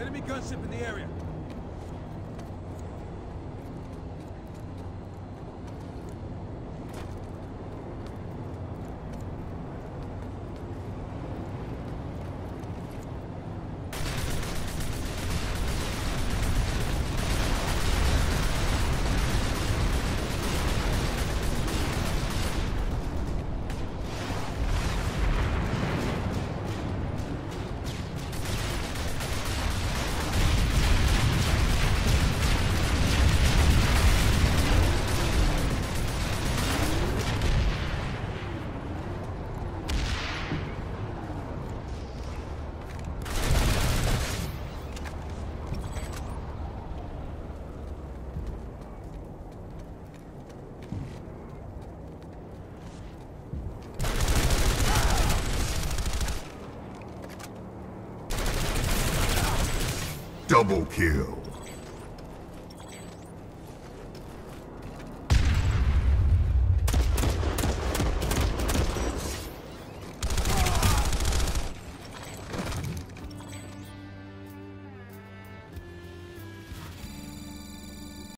Enemy gunship in the area. Double kill.